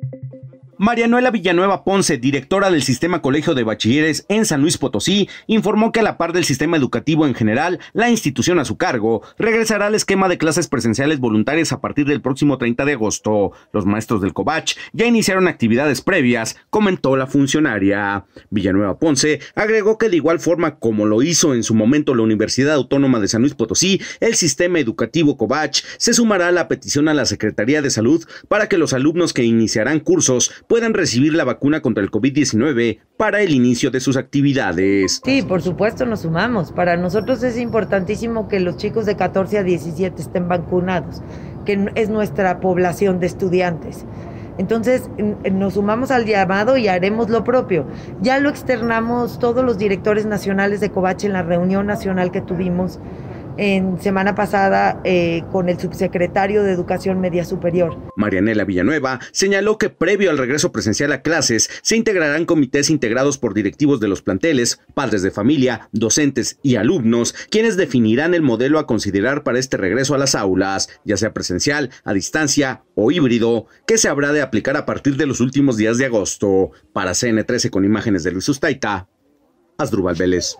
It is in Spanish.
Thank you. Marianuela Villanueva Ponce, directora del Sistema Colegio de Bachilleres en San Luis Potosí, informó que a la par del sistema educativo en general, la institución a su cargo regresará al esquema de clases presenciales voluntarias a partir del próximo 30 de agosto. Los maestros del COVACH ya iniciaron actividades previas, comentó la funcionaria. Villanueva Ponce agregó que de igual forma como lo hizo en su momento la Universidad Autónoma de San Luis Potosí, el sistema educativo COVACH se sumará a la petición a la Secretaría de Salud para que los alumnos que iniciarán cursos puedan recibir la vacuna contra el COVID-19 para el inicio de sus actividades. Sí, por supuesto nos sumamos. Para nosotros es importantísimo que los chicos de 14 a 17 estén vacunados, que es nuestra población de estudiantes. Entonces nos sumamos al llamado y haremos lo propio. Ya lo externamos todos los directores nacionales de Covache en la reunión nacional que tuvimos en semana pasada eh, con el subsecretario de Educación Media Superior. Marianela Villanueva señaló que previo al regreso presencial a clases se integrarán comités integrados por directivos de los planteles, padres de familia, docentes y alumnos, quienes definirán el modelo a considerar para este regreso a las aulas, ya sea presencial, a distancia o híbrido, que se habrá de aplicar a partir de los últimos días de agosto. Para CN13 con imágenes de Luis Ustaita, Asdrúbal Vélez.